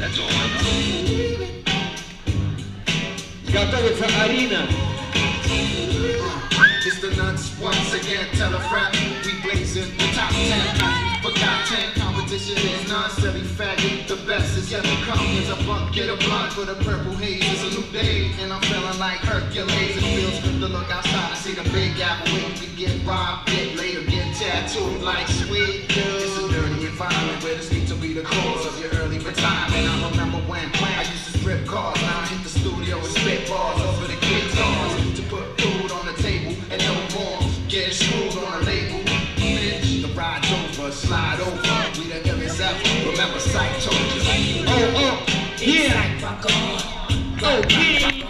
That's all I know. Готовится Арина. It's the nuts once again, tell a friend we blazing the top ten. But top ten competition is not silly faggot. The best is yet to come. Here's a bunk, get a block for the purple haze. It's a new day, and I'm feeling like Hercules. It feels good to look outside and see the big apple. We get robbed, get later, get tattooed like sweet dude. It's a dirty environment where the streets will be the cold. I strip cars. Now I hit the studio and spit bars over the guitars to put food on the table and no more. Get screwed on a label. Bitch, the ride's over, slide over. We the ever. Remember, Psych told you. Oh, uh, oh, yeah. Oh, yeah.